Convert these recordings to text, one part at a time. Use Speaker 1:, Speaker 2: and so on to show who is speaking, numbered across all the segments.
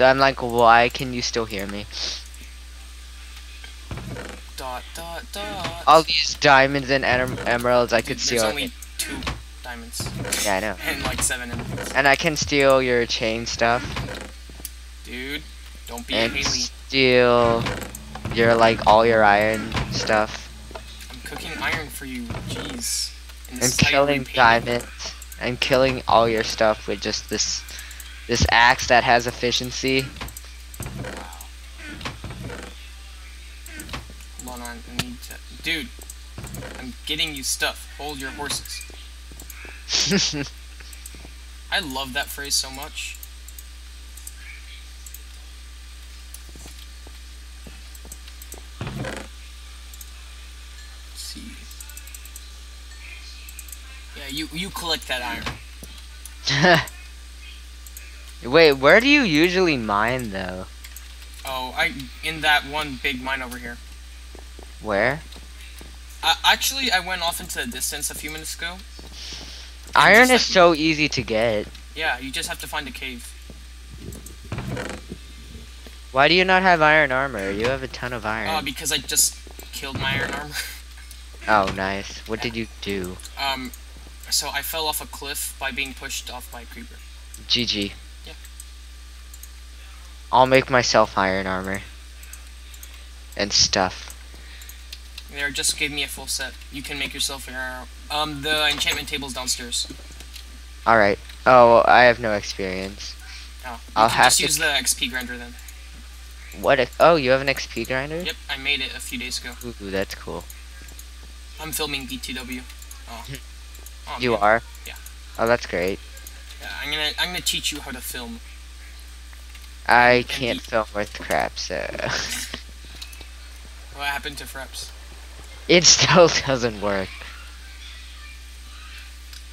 Speaker 1: So I'm like, why can you still hear me?
Speaker 2: Dot dot dot.
Speaker 1: All these diamonds and em- emeralds, I could
Speaker 2: Dude,
Speaker 1: steal.
Speaker 2: There's only two diamonds
Speaker 1: Yeah, I know.
Speaker 2: and like seven emeralds.
Speaker 1: And I can steal your chain stuff
Speaker 2: Dude, don't be
Speaker 1: and
Speaker 2: Haley.
Speaker 1: steal your like all your iron stuff
Speaker 2: I'm cooking iron for you. Jeez. And,
Speaker 1: and
Speaker 2: this is how you
Speaker 1: killing diamonds and killing all your stuff with just this this axe that has efficiency.
Speaker 2: Wow. Hold on, I need to. Dude, I'm getting you stuff. Hold your horses. I love that phrase so much. Let's see. Yeah, you you collect that iron.
Speaker 1: Wait, where do you usually mine though?
Speaker 2: Oh, I in that one big mine over here.
Speaker 1: Where?
Speaker 2: Uh, actually, I went off into the distance a few minutes ago.
Speaker 1: Iron is
Speaker 2: like-
Speaker 1: so easy to get.
Speaker 2: Yeah, you just have to find a cave.
Speaker 1: Why do you not have iron armor? You have a ton of iron.
Speaker 2: Uh, because I just killed my iron armor.
Speaker 1: oh, nice. What did you do?
Speaker 2: Um, so I fell off a cliff by being pushed off by a creeper.
Speaker 1: GG. I'll make myself iron armor. And stuff.
Speaker 2: There, just give me a full set. You can make yourself your armor. Um, the enchantment table's downstairs.
Speaker 1: Alright. Oh, I have no experience.
Speaker 2: Oh,
Speaker 1: I'll have
Speaker 2: just
Speaker 1: to-
Speaker 2: use the XP grinder then.
Speaker 1: What? If, oh, you have an XP grinder?
Speaker 2: Yep, I made it a few days ago.
Speaker 1: Ooh, that's cool.
Speaker 2: I'm filming BTW. Oh. oh
Speaker 1: You
Speaker 2: man.
Speaker 1: are?
Speaker 2: Yeah.
Speaker 1: Oh, that's great.
Speaker 2: Yeah, I'm gonna I'm gonna teach you how to film.
Speaker 1: I can't film with crap, so
Speaker 2: What happened to Fraps?
Speaker 1: it still doesn't work.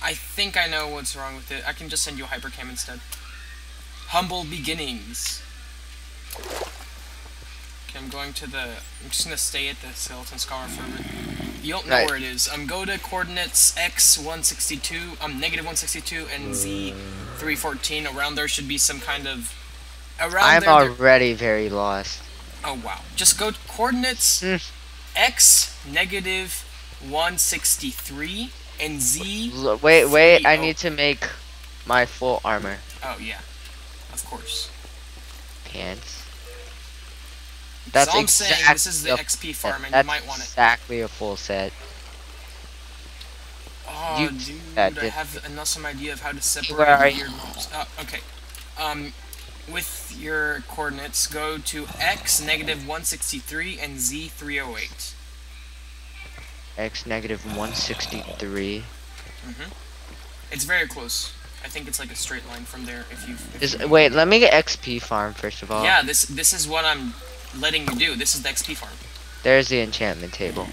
Speaker 2: I think I know what's wrong with it. I can just send you a hypercam instead. Humble beginnings. Okay, I'm going to the. I'm just gonna stay at the skeleton scholar for a bit. You don't know
Speaker 1: Right.
Speaker 2: where it is. I'm um, go to coordinates x 162, um, negative 162, and z 314. Around there should be some kind of. Around
Speaker 1: I'm
Speaker 2: there,
Speaker 1: already very lost.
Speaker 2: Oh wow! Just go to coordinates
Speaker 1: Mm.
Speaker 2: x negative 163 and z.
Speaker 1: L- Wait, wait, I
Speaker 2: oh.
Speaker 1: need to make my full armor
Speaker 2: Oh yeah, of course.
Speaker 1: pants. That's
Speaker 2: so I'm saying this is the
Speaker 1: exactly
Speaker 2: XP farm, and you might want it.
Speaker 1: exactly a full set.
Speaker 2: Oh,
Speaker 1: you-
Speaker 2: dude, I have an awesome idea of how to separate
Speaker 1: Where are.
Speaker 2: Uh, okay, um, with your coordinates, go to x negative 163 and z 308.
Speaker 1: X negative 163.
Speaker 2: Mm-hmm. It's very close. I think it's like a straight line from there. If you.
Speaker 1: Is wait, let me get XP farm first of all.
Speaker 2: Yeah, this this is what I'm letting you do. This is the XP farm.
Speaker 1: There's the enchantment table.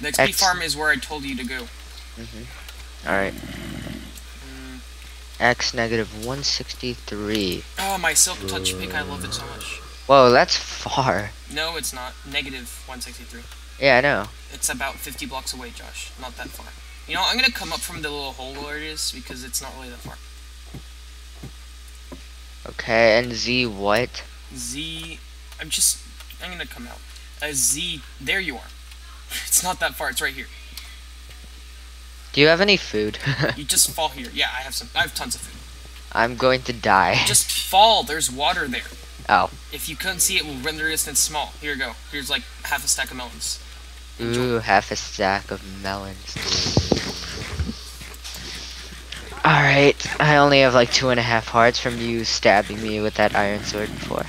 Speaker 2: The XP
Speaker 1: X-
Speaker 2: farm is where I told you to go.
Speaker 1: Mm-hmm. All right. X negative 163.
Speaker 2: Oh, my silk touch pick! I love it so much.
Speaker 1: Whoa, that's far.
Speaker 2: No, it's not. Negative 163.
Speaker 1: Yeah, I know.
Speaker 2: It's about 50 blocks away, Josh. Not that far. You know, I'm gonna come up from the little hole where it is because it's not really that far.
Speaker 1: Okay, and Z what?
Speaker 2: Z. I'm just. I'm gonna come out. A Z. There you are. It's not that far. It's right here.
Speaker 1: Do you have any food?
Speaker 2: You just fall here. Yeah, I have some. I have tons of food.
Speaker 1: I'm going to die.
Speaker 2: Just fall. There's water there.
Speaker 1: Oh.
Speaker 2: If you couldn't see it, we'll render distance small. Here you go. Here's like half a stack of melons. Enjoy.
Speaker 1: Ooh, half a stack of melons. Alright, I only have like two and a half hearts from you stabbing me with that iron sword before.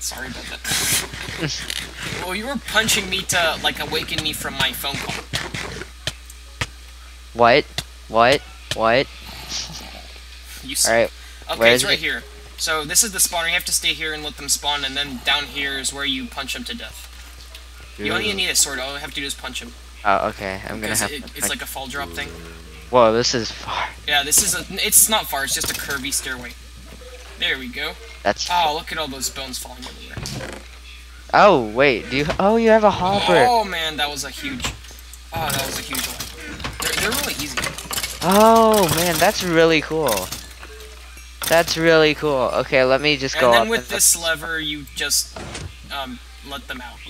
Speaker 2: Sorry about that. well, you were punching me to like awaken me from my phone call.
Speaker 1: What? What? What?
Speaker 2: You s-
Speaker 1: Alright,
Speaker 2: okay, it's right
Speaker 1: it?
Speaker 2: here. So this is the spawner. You have to stay here and let them spawn, and then down here is where you punch them to death. You don't even need a sword. All you have to do is punch them.
Speaker 1: Oh, okay. I'm gonna have
Speaker 2: it,
Speaker 1: to.
Speaker 2: it's like a fall drop thing.
Speaker 1: Whoa, this is far.
Speaker 2: Yeah, this is a. It's not far. It's just a curvy stairway. There we go.
Speaker 1: That's.
Speaker 2: Oh, look at all those bones falling everywhere.
Speaker 1: Oh wait, do you? Oh, you have a hopper.
Speaker 2: Oh man, that was a huge. Oh, that was a huge one. They're, they're really easy.
Speaker 1: Oh man, that's really cool. That's really cool. Okay, let me just
Speaker 2: And
Speaker 1: go up. And
Speaker 2: then
Speaker 1: with this
Speaker 2: lever, you just um, let them out.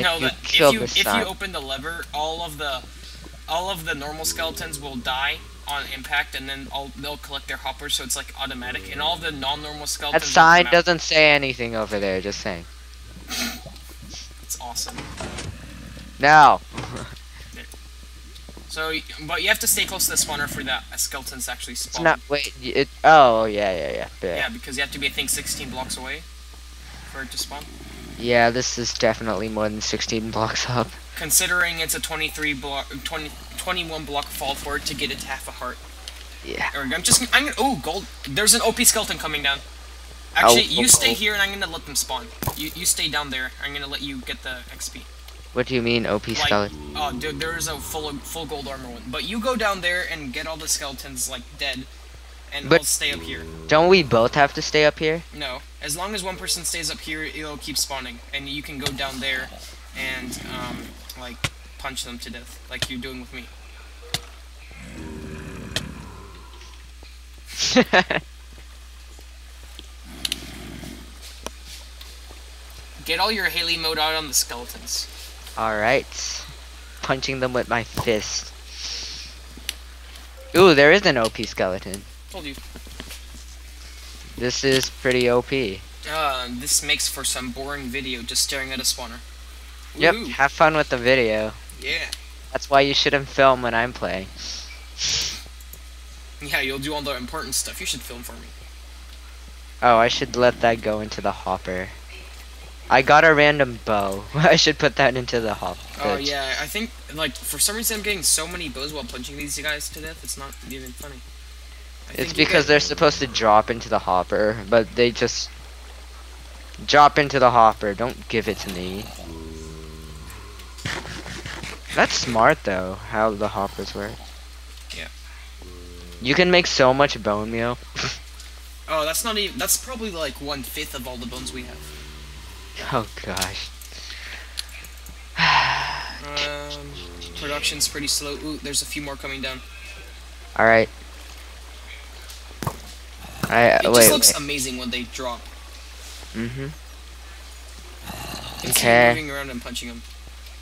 Speaker 2: No,
Speaker 1: you
Speaker 2: if you if you open the lever, all of the all of the normal skeletons will die on impact, and then all they'll collect their hoppers, so it's like automatic. And all the non-normal skeletons. That
Speaker 1: sign doesn't say anything over there, just saying.
Speaker 2: It's awesome.
Speaker 1: Now.
Speaker 2: So, but you have to stay close to the spawner for the skeletons to actually
Speaker 1: It's
Speaker 2: spawn.
Speaker 1: not wait, it oh yeah, yeah, yeah. Yeah.
Speaker 2: Yeah, because you have to be I think 16 blocks away for it to spawn.
Speaker 1: Yeah, this is definitely more than 16 blocks up.
Speaker 2: Considering it's a 23 block, 20, 21 block fall for it to get it to half a heart.
Speaker 1: Yeah.
Speaker 2: Or I'm just, I'm gonna, oh, gold. There's an OP skeleton coming down. Actually,
Speaker 1: Oh,
Speaker 2: you
Speaker 1: oh,
Speaker 2: stay
Speaker 1: oh.
Speaker 2: here and I'm gonna let them spawn. You, you stay down there. I'm gonna let you get the XP.
Speaker 1: What do you mean OP
Speaker 2: Like,
Speaker 1: skeleton?
Speaker 2: oh, dude, there is a full full gold armor one. But you go down there and get all the skeletons like dead, and
Speaker 1: But-
Speaker 2: I'll stay up here.
Speaker 1: Don't we both have to stay up here?
Speaker 2: No, as long as one person stays up here, it'll keep spawning, and you can go down there and um, like punch them to death, like you're doing with me. Get all your Haley mode out on the skeletons.
Speaker 1: Alright. Punching them with my fist. Ooh, there is an OP skeleton.
Speaker 2: Told you.
Speaker 1: This is pretty OP.
Speaker 2: Uh, this makes for some boring video just staring at a spawner.
Speaker 1: Yep, have fun with the video.
Speaker 2: Yeah.
Speaker 1: That's why you shouldn't film when I'm playing.
Speaker 2: Yeah, you'll do all the important stuff. You should film for me.
Speaker 1: Oh, I should let that go into the hopper. I got a random bow. I should put that into the hop.
Speaker 2: Oh yeah, I think like for some reason I'm getting so many bows while punching these guys to death. It's not even funny. I
Speaker 1: It's because they're supposed to drop into the hopper, but they just drop into the hopper. Don't give it to me. That's smart though, how the hoppers work.
Speaker 2: Yeah.
Speaker 1: You can make so much bone meal.
Speaker 2: Oh, that's not even. That's probably like one fifth of all the bones we have.
Speaker 1: Oh gosh.
Speaker 2: Um, production's pretty slow. Ooh, there's a few more coming down.
Speaker 1: Alright. I
Speaker 2: It
Speaker 1: uh,
Speaker 2: just looks
Speaker 1: wait.
Speaker 2: amazing when they drop.
Speaker 1: Mhm. Okay.
Speaker 2: moving around and punching them.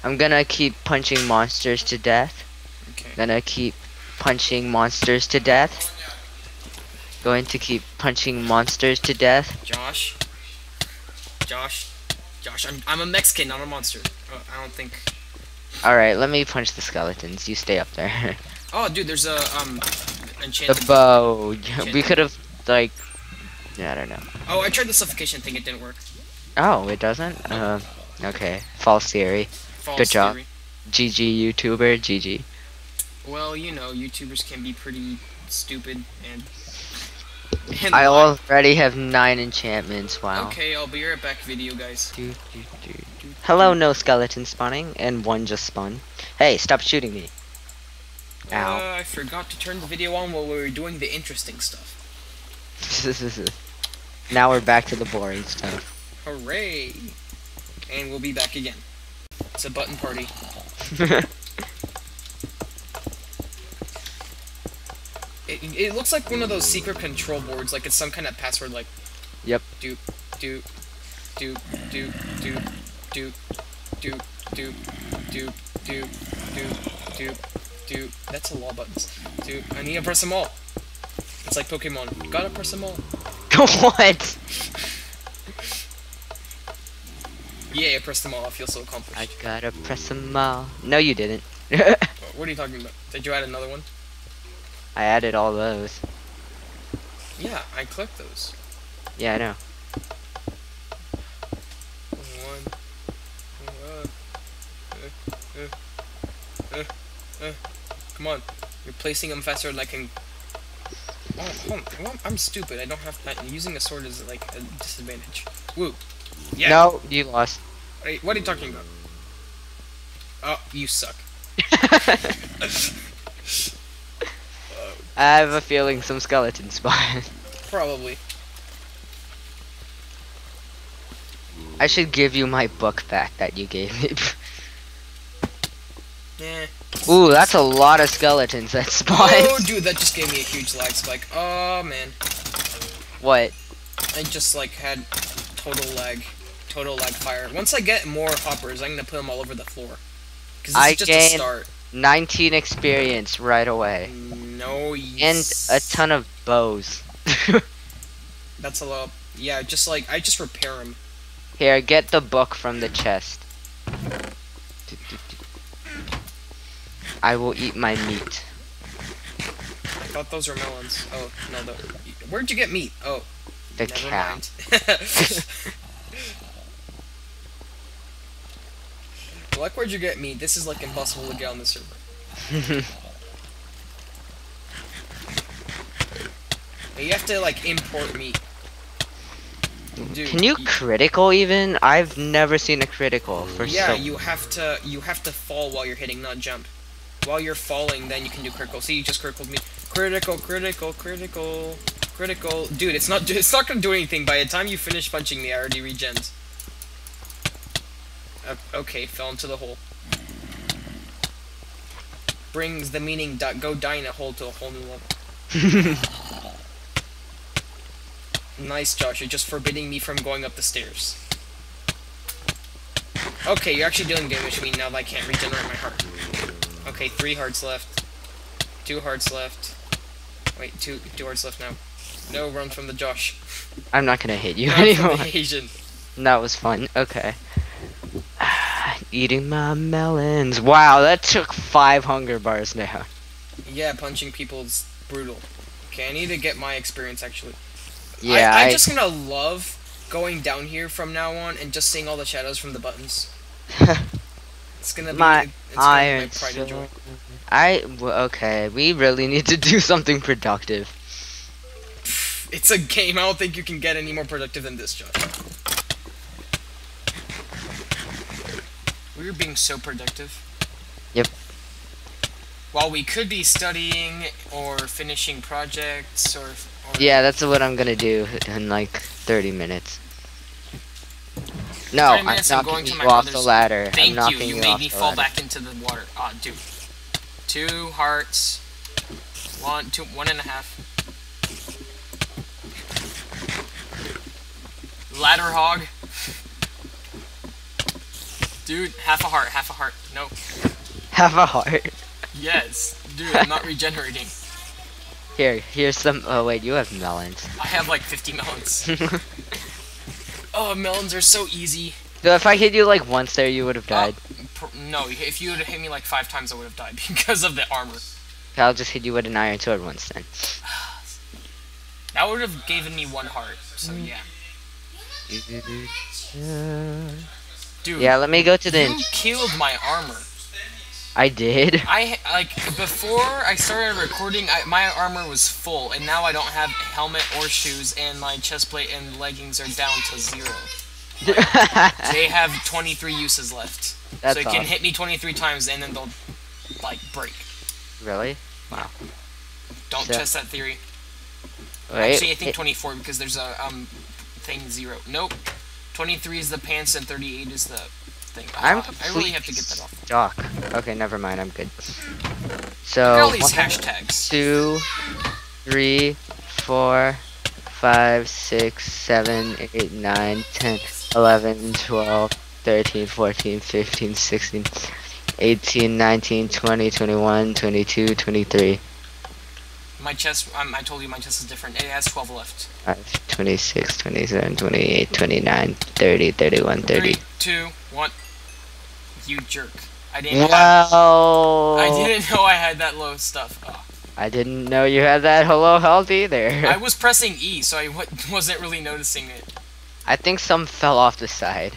Speaker 1: I'm gonna keep punching monsters to death.
Speaker 2: Okay.
Speaker 1: Gonna keep punching monsters to death. Going to keep punching monsters to death.
Speaker 2: Josh. Josh. Josh, I'm, I'm a Mexican, not a monster. Uh, I don't think.
Speaker 1: Alright, let me punch the skeletons. You stay up there.
Speaker 2: Oh, dude, there's a um
Speaker 1: the
Speaker 2: enchanted.
Speaker 1: bow. We could have, like. Yeah, I don't know.
Speaker 2: oh, I tried the suffocation thing. It didn't work.
Speaker 1: Oh, it doesn't? Uh, okay. False theory.
Speaker 2: False
Speaker 1: Good job.
Speaker 2: theory.
Speaker 1: GG YouTuber, GG.
Speaker 2: Well, you know, YouTubers can be pretty stupid and. And
Speaker 1: I already have nine enchantments. Wow.
Speaker 2: Okay, I'll be right back, video guys.
Speaker 1: Do, do, do, do. Hello, no skeleton spawning, and one just spawned. Hey, stop shooting me. Ow.
Speaker 2: Uh, I forgot to turn the video on while we were doing the interesting stuff.
Speaker 1: now we're back to the boring stuff.
Speaker 2: Hooray! And we'll be back again. It's a button party. It, looks like one of those secret control boards, like it's some kind of password, like.
Speaker 1: Yep.
Speaker 2: Do, do, do, do, do, do, do, do, do, do, do, do, do. That's a lot of buttons. Do. I need to press them all. It's like Pokemon. Gotta press them all.
Speaker 1: what?
Speaker 2: Yeah, I pressed them all. I feel so accomplished.
Speaker 1: I gotta press them all. No, you didn't.
Speaker 2: What are you talking about? Did you add another one?
Speaker 1: I added all those.
Speaker 2: Yeah, I clicked those.
Speaker 1: Yeah, I know.
Speaker 2: One. Uh, uh, uh. Come on. You're placing them faster than I can. Oh, on. I'm stupid. I don't have. I, using a sword is like a disadvantage. Woo. Yeah.
Speaker 1: No, you lost.
Speaker 2: Wait, what are you talking about? Oh, you suck.
Speaker 1: I have a feeling some skeletons spawn.
Speaker 2: Probably.
Speaker 1: I should give you my book back that you gave me.
Speaker 2: Yeah.
Speaker 1: Ooh, that's a lot of skeletons that spawned.
Speaker 2: Oh, dude, that just gave me a huge lag spike. Oh man.
Speaker 1: What?
Speaker 2: I just like had total lag, total lag fire. Once I get more hoppers, I'm gonna put them all over the floor. Cause this
Speaker 1: I
Speaker 2: is just
Speaker 1: gained-
Speaker 2: a start.
Speaker 1: 19 experience right away.
Speaker 2: No,
Speaker 1: And a ton of bows.
Speaker 2: That's a lot. Yeah, just like I just repair them.
Speaker 1: Here, get the book from the chest. I will eat my meat.
Speaker 2: I thought those were melons. Oh no, the, where'd you get meat? Oh,
Speaker 1: The cow.
Speaker 2: like, where'd you get meat? This is like impossible to get on the server. You have to like import meat. Dude,
Speaker 1: Can you
Speaker 2: y-
Speaker 1: critical even? I've never seen a critical for
Speaker 2: Yeah,
Speaker 1: so
Speaker 2: you have to you have to fall while you're hitting, not jump. While you're falling, then you can do critical. See, you just criticaled me. Critical, critical, critical, critical. Dude, it's not it's not gonna do anything. By the time you finish punching me, I already regens. Okay, fell into the hole. Brings the meaning go die in a hole to a whole new level. Nice, Josh. You're just forbidding me from going up the stairs. Okay, you're actually doing damage to me now that I can't regenerate my heart. Okay, three hearts left. Two hearts left. Wait, two two hearts left now. No, run from the Josh.
Speaker 1: I'm not gonna hit you
Speaker 2: Run
Speaker 1: anymore.
Speaker 2: Asian.
Speaker 1: That was fun. Okay. Eating my melons. Wow, that took five hunger bars now.
Speaker 2: Yeah, punching people's brutal. Okay, I need to get my experience actually.
Speaker 1: Yeah,
Speaker 2: I, I'm
Speaker 1: I,
Speaker 2: just gonna love going down here from now on and just seeing all the shadows from the buttons. It's gonna be
Speaker 1: My
Speaker 2: it's gonna be my
Speaker 1: iron
Speaker 2: pride and joy.
Speaker 1: sword. I w- okay. We really need to do something productive.
Speaker 2: It's a game. I don't think you can get any more productive than this, Josh. We were being so productive.
Speaker 1: Yep.
Speaker 2: While we could be studying or finishing projects or. or
Speaker 1: Yeah, that's what I'm gonna do in like 30 minutes. No,
Speaker 2: 30
Speaker 1: I'm
Speaker 2: minutes, I'm
Speaker 1: knocking
Speaker 2: going to
Speaker 1: you
Speaker 2: my
Speaker 1: off the ladder. I'm
Speaker 2: Thank you. You
Speaker 1: you
Speaker 2: made me fall
Speaker 1: ladder.
Speaker 2: back into the water. Ah, dude. Two hearts. One, two, one and a half. Ladder hog. Dude, half a heart, half a heart. No.
Speaker 1: Half a heart.
Speaker 2: Yes. Dude, I'm not regenerating.
Speaker 1: Here, here's some. Oh wait, you have melons.
Speaker 2: I have like 50 melons. Oh, melons are so easy.
Speaker 1: so if I hit you like once there, you would have died.
Speaker 2: Uh, pr- No, if you would have hit me like five times, I would have died because of the armor.
Speaker 1: I'll just hit you with an iron sword once then.
Speaker 2: That would have given me one heart. So yeah. Mm-hmm. Dude,
Speaker 1: Yeah, let me go to the.
Speaker 2: you killed my armor.
Speaker 1: I did.
Speaker 2: I like before I started recording, I, my armor was full, and now I don't have helmet or shoes, and my chest plate and leggings are down to zero. They have 23 uses left,
Speaker 1: That's
Speaker 2: so it can hit me 23 times, and then they'll like break.
Speaker 1: Really? Wow.
Speaker 2: Don't
Speaker 1: So-
Speaker 2: test that theory.
Speaker 1: Wait.
Speaker 2: Actually, I think
Speaker 1: it-
Speaker 2: 24 because there's a um thing zero. Nope. 23 is the pants and 38 is the thing.
Speaker 1: I'm
Speaker 2: I really have to get that off.
Speaker 1: Doc. Okay, never mind. I'm good. So
Speaker 2: all these
Speaker 1: one,
Speaker 2: hashtags.
Speaker 1: two, three, four, five, six, seven, eight, nine, ten, eleven, twelve, thirteen, fourteen, fifteen, sixteen, eighteen, nineteen, twenty, twenty-one, twenty-two, twenty-three.
Speaker 2: My chest, um, I told you my chest is different. It has 12 left.
Speaker 1: 5, 26, 27, 28, 29, 30, 31, 30.
Speaker 2: Three, two, one. You jerk. I didn't have,
Speaker 1: Wow!
Speaker 2: I didn't know I had that low stuff. Oh.
Speaker 1: I didn't know you had that hello health either.
Speaker 2: I was pressing E, so I w- wasn't really noticing it.
Speaker 1: I think some fell off the side.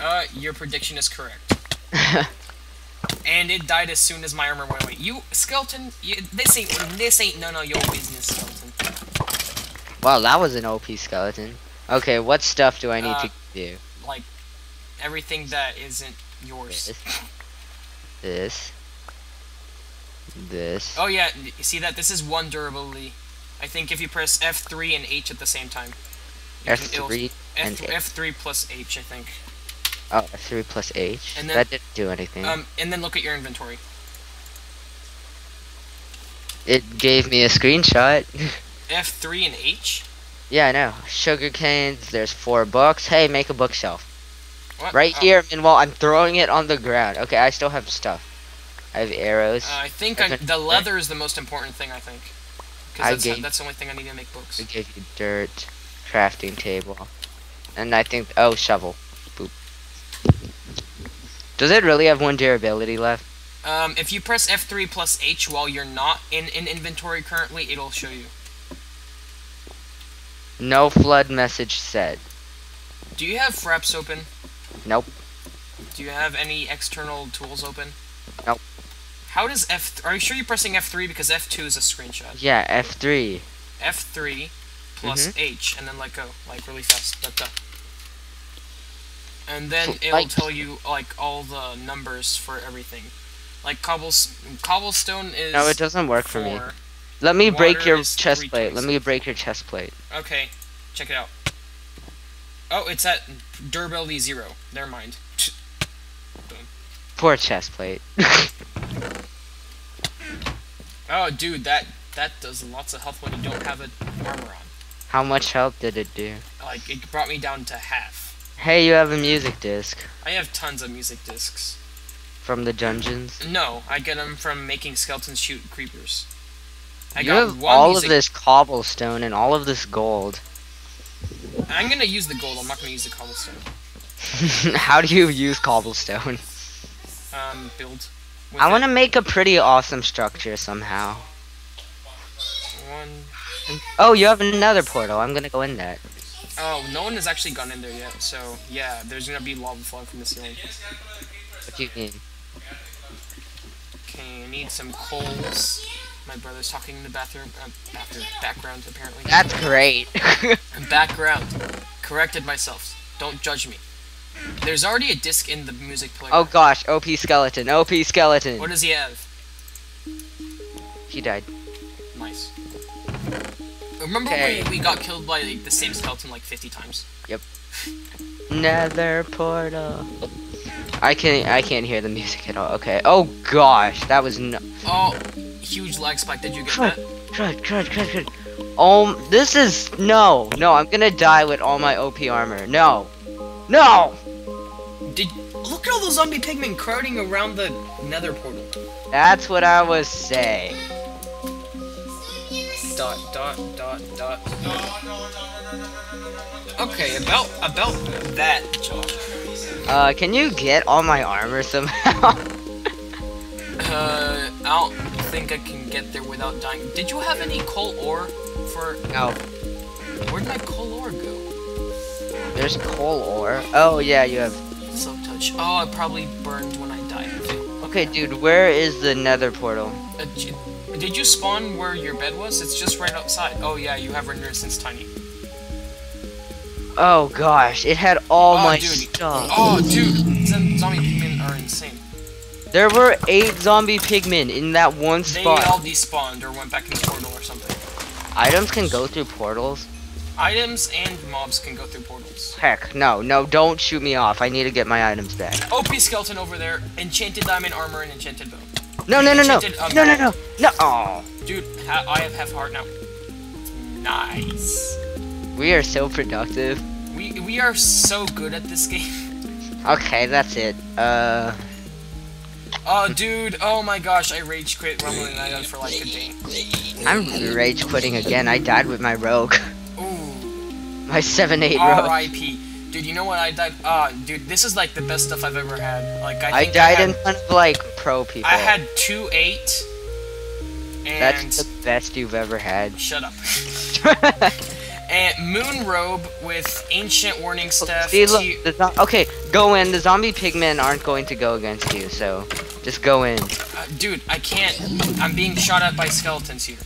Speaker 2: Uh, your prediction is correct. And it died as soon as my armor went away. You, skeleton, you, this ain't this ain't none of your business, skeleton.
Speaker 1: wow, that was an OP skeleton. Okay, what stuff do I need
Speaker 2: Uh,
Speaker 1: to do?
Speaker 2: Like, everything that isn't yours.
Speaker 1: This. This. This.
Speaker 2: Oh yeah, you see that? This is one durability. I think if you press F3 and H at the same time. you can- it'll-
Speaker 1: F3 and
Speaker 2: F3 plus H, I think.
Speaker 1: Oh F3 plus H.
Speaker 2: And then-
Speaker 1: that didn't do anything.
Speaker 2: Um, and then look at your inventory.
Speaker 1: it gave me a screenshot.
Speaker 2: F3 and H?
Speaker 1: Yeah, I know. Sugar canes. There's four books. Hey, make a bookshelf.
Speaker 2: What?
Speaker 1: Right
Speaker 2: Oh,
Speaker 1: here, meanwhile, I'm throwing it on the ground. Okay, I still have stuff. I have arrows.
Speaker 2: Uh, I think I, the leather is the most important thing. I think.
Speaker 1: I
Speaker 2: Because that's,
Speaker 1: gave-
Speaker 2: that's the only thing I need to make books.
Speaker 1: I gave you dirt, crafting table, and I think oh shovel. Does it really have one durability left?
Speaker 2: Um, if you press F3 plus H while you're not in, in inventory currently, it'll show you.
Speaker 1: No flood message said.
Speaker 2: Do you have fraps open?
Speaker 1: Nope.
Speaker 2: Do you have any external tools open?
Speaker 1: Nope.
Speaker 2: How does F? Are you sure you're pressing F3 because F2 is a screenshot?
Speaker 1: Yeah, F3.
Speaker 2: F3 plus
Speaker 1: Mm-hmm.
Speaker 2: H and then let go, like really fast. Da, da. And then it'll tell you like all the numbers for everything. Like cobbles, cobblestone is.
Speaker 1: No, it doesn't work for me. Let me break your chest plate. Let me break your chest plate.
Speaker 2: Okay, check it out. Oh, it's at durability zero. Never mind.
Speaker 1: Poor chest plate.
Speaker 2: Oh, dude, that that does lots of health when you don't have an armor on.
Speaker 1: How much health did it do?
Speaker 2: Like it brought me down to half.
Speaker 1: Hey, you have a music disc
Speaker 2: I have tons of music discs.
Speaker 1: from the dungeons.
Speaker 2: No, I get them from making skeletons shoot creepers. I
Speaker 1: you
Speaker 2: got
Speaker 1: have
Speaker 2: one
Speaker 1: all
Speaker 2: music.
Speaker 1: of this cobblestone and all of this gold.
Speaker 2: I'm gonna use the gold. I'm not gonna use the cobblestone.
Speaker 1: How do you use cobblestone?
Speaker 2: Um, build.
Speaker 1: I want to make a pretty awesome structure somehow.
Speaker 2: One.
Speaker 1: Oh, you have another portal. I'm gonna go in that.
Speaker 2: Oh, no one has actually gone in there yet. So yeah, there's gonna be lava flowing from the ceiling.
Speaker 1: What do you mean?
Speaker 2: Okay, I need some coals. My brother's talking in the bathroom. Uh, bathroom. Background, apparently.
Speaker 1: That's great.
Speaker 2: Background. Corrected myself. Don't judge me. There's already a disc in the music player.
Speaker 1: oh gosh, OP skeleton, OP skeleton.
Speaker 2: What does he have?
Speaker 1: He died.
Speaker 2: Nice. Remember
Speaker 1: Okay.
Speaker 2: we, we got killed by like, the same skeleton like 50 times? Yep.
Speaker 1: Nether portal. I can I can't hear the music at all. Okay. Oh gosh, that was no.
Speaker 2: Oh, huge lag spike. Did you get
Speaker 1: Crud,
Speaker 2: that?
Speaker 1: crud, crud, crud, crud. Um, this is no, no. I'm gonna die with all my OP armor. No, no.
Speaker 2: Did look at all those zombie pigmen crowding around the nether portal.
Speaker 1: That's what I was saying.
Speaker 2: Dot dot dot dot. Okay, about about that, Josh.
Speaker 1: Uh, can you get all my armor somehow?
Speaker 2: Uh, I don't think I can get there without dying. Did you have any coal ore for?
Speaker 1: no.
Speaker 2: Where'd my coal ore go?
Speaker 1: There's coal ore. Oh yeah, you have.
Speaker 2: Silk touch. Oh, I probably burned when I died. Okay.
Speaker 1: Okay, dude, where is the Nether portal?
Speaker 2: Uh, did you spawn where your bed was? It's just right outside. Oh yeah, you have render since tiny.
Speaker 1: Oh gosh, it had all
Speaker 2: Oh,
Speaker 1: my
Speaker 2: dude.
Speaker 1: stuff.
Speaker 2: Oh dude, zombie pigmen are insane.
Speaker 1: There were eight zombie pigmen in that one spot.
Speaker 2: They all despawned or went back in the portal or something.
Speaker 1: Items can go through portals.
Speaker 2: Items and mobs can go through portals.
Speaker 1: Heck, no, no, don't shoot me off. I need to get my items back.
Speaker 2: OP skeleton over there, enchanted diamond armor and enchanted bow.
Speaker 1: No, no, no, no,
Speaker 2: um,
Speaker 1: no, no, no, no. Oh,
Speaker 2: Dude, I have half heart now. Nice.
Speaker 1: we are so productive.
Speaker 2: We we are so good at this game.
Speaker 1: Okay, that's it. Uh,
Speaker 2: Oh, dude. Oh my gosh, I rage quit rumbling island for like a day.
Speaker 1: I'm rage quitting again. I died with my rogue,
Speaker 2: Ooh.
Speaker 1: my seven eight rogue.
Speaker 2: R.I.P. Dude, you know what I died? Ah, dude, this is like the best stuff I've ever had. Like I
Speaker 1: I died
Speaker 2: had,
Speaker 1: in front of like pro people.
Speaker 2: I had two eight. And
Speaker 1: That's the best you've ever had.
Speaker 2: shut up. and moon robe with ancient warning stuff.
Speaker 1: See, look, the okay, go in. The zombie pigmen aren't going to go against you, so just go in.
Speaker 2: uh, dude, I can't. I'm being shot at by skeletons here.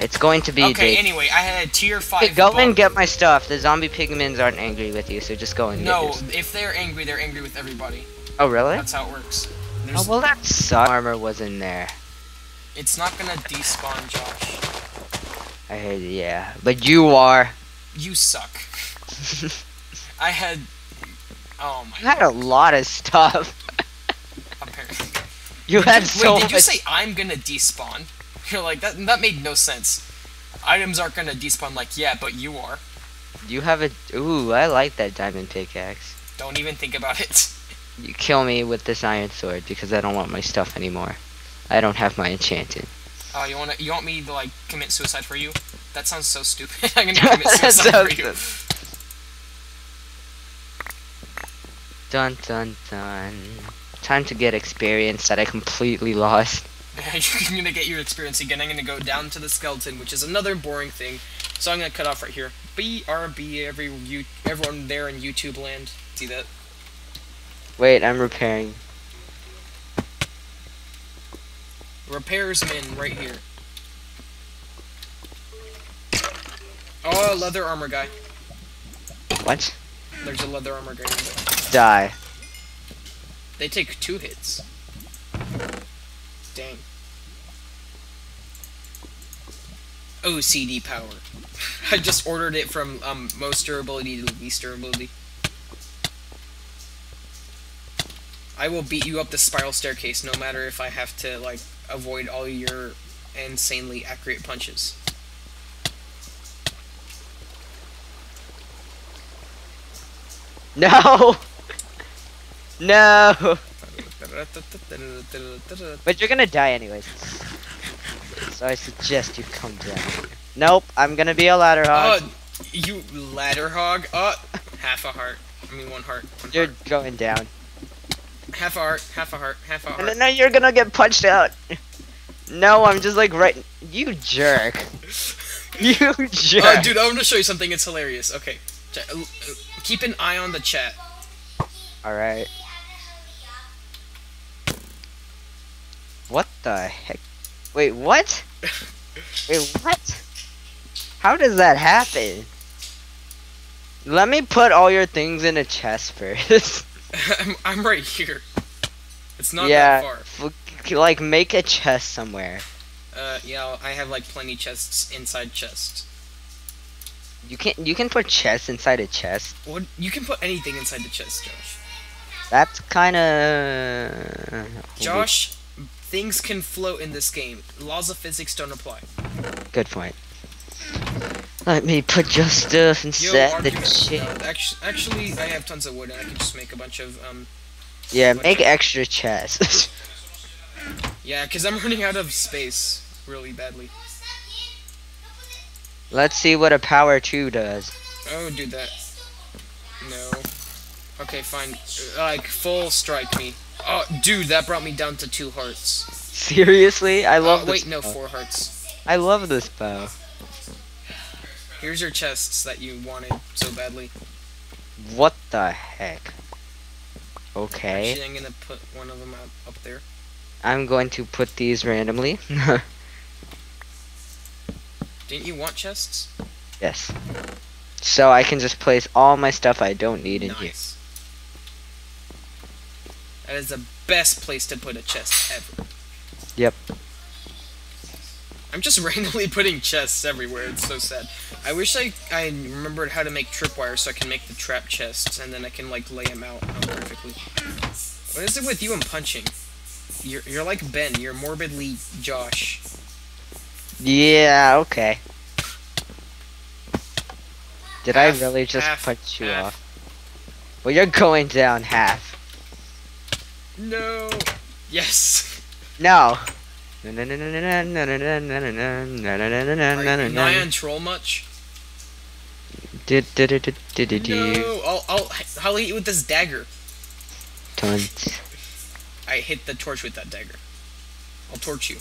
Speaker 1: It's going to be.
Speaker 2: Okay,
Speaker 1: Jake.
Speaker 2: anyway, I had a tier five.
Speaker 1: Okay, go
Speaker 2: bow.
Speaker 1: and get my stuff. The zombie pigmens aren't angry with you, so just go and
Speaker 2: No, if they're angry, they're angry with everybody.
Speaker 1: Oh, really?
Speaker 2: That's how it works.
Speaker 1: Oh, well, that sucks. Armor was in there.
Speaker 2: It's not gonna despawn, Josh.
Speaker 1: I heard, yeah. But you are.
Speaker 2: You suck. I had. Oh my.
Speaker 1: You had a lot of stuff.
Speaker 2: Apparently.
Speaker 1: You had
Speaker 2: Wait,
Speaker 1: so Wait,
Speaker 2: did
Speaker 1: much.
Speaker 2: you say I'm gonna despawn? You're like that. That made no sense. Items aren't gonna despawn like yeah, but you are.
Speaker 1: You have a. Ooh, I like that diamond pickaxe.
Speaker 2: Don't even think about it.
Speaker 1: You kill me with this iron sword because I don't want my stuff anymore. I don't have my enchanted.
Speaker 2: Oh, you wanna you want me to like commit suicide for you? That sounds so stupid. I'm gonna commit suicide for you.
Speaker 1: Dun dun dun. Time to get experience that I completely lost.
Speaker 2: You're gonna get your experience again. I'm gonna go down to the skeleton, which is another boring thing. So I'm gonna cut off right here. BRB, every you, everyone there in YouTube land. See that?
Speaker 1: Wait, I'm repairing.
Speaker 2: Repairsman right here. Oh, leather armor guy.
Speaker 1: What?
Speaker 2: There's a leather armor guy.
Speaker 1: Die.
Speaker 2: They take two hits. Dang. OCD power. I just ordered it from um, most durability to least durability. I will beat you up the spiral staircase no matter if I have to like avoid all your insanely accurate punches.
Speaker 1: No! no! But you're gonna die anyways. So I suggest you come down. Nope, I'm gonna be a ladder hog.
Speaker 2: Oh, you ladder hog. Oh, half a heart. I mean, one heart. One
Speaker 1: you're
Speaker 2: heart.
Speaker 1: going down.
Speaker 2: Half a heart. Half a heart. Half a heart.
Speaker 1: then now you're gonna get punched out. No, I'm just like right. You jerk. You jerk.
Speaker 2: Oh, dude, I'm gonna show you something. It's hilarious. Okay, uh, uh, keep an eye on the chat.
Speaker 1: Alright. What the heck? Wait, what? Wait, what? How does that happen? Let me put all your things in a chest first.
Speaker 2: I'm, I'm right here. It's not
Speaker 1: yeah,
Speaker 2: that far.
Speaker 1: like make a chest somewhere.
Speaker 2: Uh, yeah, I have like plenty chests inside chests.
Speaker 1: You can you can put chests inside a chest.
Speaker 2: What? You can put anything inside the chest, Josh.
Speaker 1: That's kind of
Speaker 2: Josh, things can float in this game. Laws of physics don't apply.
Speaker 1: Good point. Let me put your stuff and
Speaker 2: Yo,
Speaker 1: set the chest.
Speaker 2: Actually, actually, I have tons of wood, and I can just make a bunch of um.
Speaker 1: Yeah, make
Speaker 2: of-
Speaker 1: extra chests.
Speaker 2: Yeah, cause I'm running out of space really badly.
Speaker 1: Let's see what a power two does.
Speaker 2: Oh, do that. No. Okay, fine. Uh, Like full strike me. Oh, dude, that brought me down to two hearts.
Speaker 1: Seriously, I love
Speaker 2: Oh,
Speaker 1: this.
Speaker 2: wait, no, four hearts.
Speaker 1: I love this bow.
Speaker 2: Here's your chests that you wanted so badly.
Speaker 1: What the heck? Okay,
Speaker 2: Actually, I'm gonna put one of them out up there.
Speaker 1: I'm going to put these randomly.
Speaker 2: Didn't you want chests?
Speaker 1: yes. So I can just place all my stuff I don't need in here.
Speaker 2: That is the best place to put a chest ever.
Speaker 1: Yep.
Speaker 2: I'm just randomly putting chests everywhere. It's so sad. I wish I I remembered how to make tripwire so I can make the trap chests and then I can like lay them out perfectly. What is it with you and punching? You're you're like Ben. You're morbidly Josh.
Speaker 1: Yeah, okay. Did
Speaker 2: Half,
Speaker 1: I really just
Speaker 2: half,
Speaker 1: punch you
Speaker 2: half.
Speaker 1: off? Well, you're going down half.
Speaker 2: No. Yes.
Speaker 1: No.
Speaker 2: Are you Nyan troll much? No. I'll I'll I'll hit you with this dagger.
Speaker 1: Tons.
Speaker 2: I hit the torch with that dagger. I'll torch you.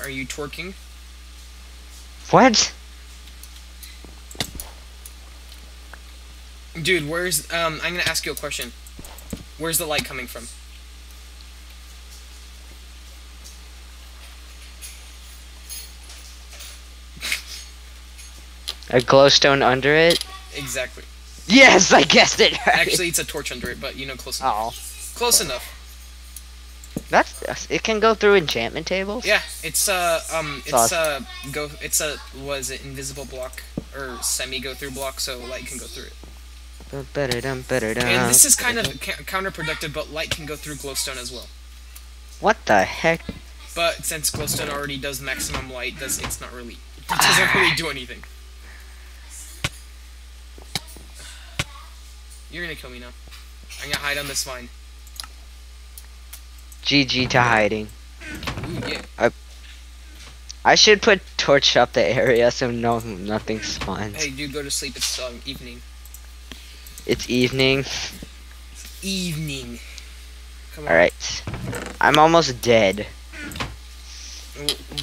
Speaker 2: Are you twerking?
Speaker 1: What?
Speaker 2: Dude, where's um I'm gonna ask you a question. Where's the light coming from?
Speaker 1: A glowstone under it?
Speaker 2: Exactly.
Speaker 1: Yes, I guessed it. Right.
Speaker 2: Actually it's a torch under it, but you know close enough.
Speaker 1: oh,
Speaker 2: Close enough.
Speaker 1: that's it. Can go through enchantment tables.
Speaker 2: Yeah, it's uh um it's
Speaker 1: Sauce.
Speaker 2: uh go it's a was it invisible block or semi go through block so light can go through it. And this is kind of counterproductive, but light can go through glowstone as well.
Speaker 1: What the heck?
Speaker 2: But since glowstone already does maximum light, does it's not really it doesn't really do anything. You're gonna kill me now. I'm gonna hide on this vine.
Speaker 1: GG to hiding.
Speaker 2: Ooh yeah.
Speaker 1: I should put torch up the area so no nothing spawns.
Speaker 2: Hey, dude, go to sleep. It's um, evening.
Speaker 1: It's evening.
Speaker 2: Evening. Come on.
Speaker 1: Alright. I'm almost dead.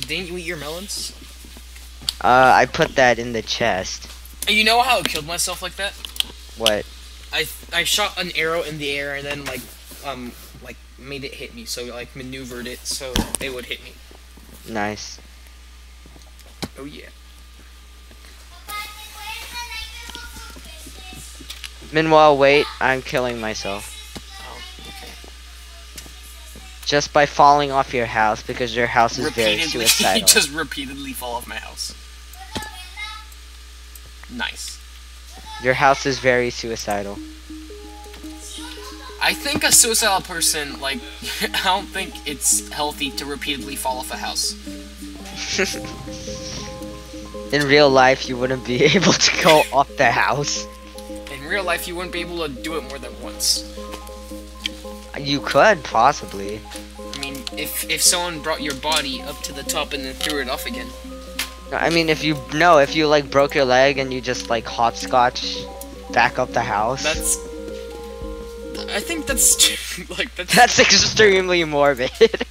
Speaker 2: Didn't you eat your melons?
Speaker 1: Uh, I put that in the chest.
Speaker 2: You know how I killed myself like that?
Speaker 1: What?
Speaker 2: I I shot an arrow in the air and then like um like made it hit me. So like maneuvered it so it would hit me.
Speaker 1: Nice.
Speaker 2: Oh yeah.
Speaker 1: Meanwhile, wait, I'm killing myself.
Speaker 2: Oh, okay.
Speaker 1: Just by falling off your house because your house is very suicidal.
Speaker 2: just repeatedly fall off my house. Nice.
Speaker 1: Your house is very suicidal.
Speaker 2: I think a suicidal person, like, I don't think it's healthy to repeatedly fall off a house.
Speaker 1: In real life, you wouldn't be able to go up the house.
Speaker 2: In real life, you wouldn't be able to do it more than once.
Speaker 1: You could, possibly.
Speaker 2: I mean, if if someone brought your body up to the top and then threw it off again,
Speaker 1: I mean, if you, no, if you, like, broke your leg and you just, like, hopscotch back up the house.
Speaker 2: that's. I think that's like that's.
Speaker 1: That's extremely morbid.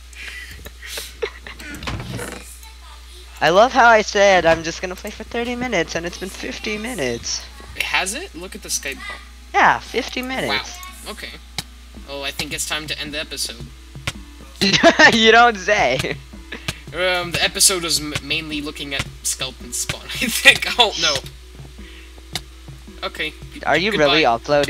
Speaker 1: I love how I said I'm just gonna play for 30 minutes and it's been 50 minutes.
Speaker 2: Has it? Look at the Skype call.
Speaker 1: Yeah, 50 minutes. Wow.
Speaker 2: Okay. Oh, I think it's time to end the episode.
Speaker 1: you don't say.
Speaker 2: Um, the episode is m- mainly looking at skeleton spawn. I think. Oh no. Okay.
Speaker 1: Are you
Speaker 2: Goodbye.
Speaker 1: really uploading?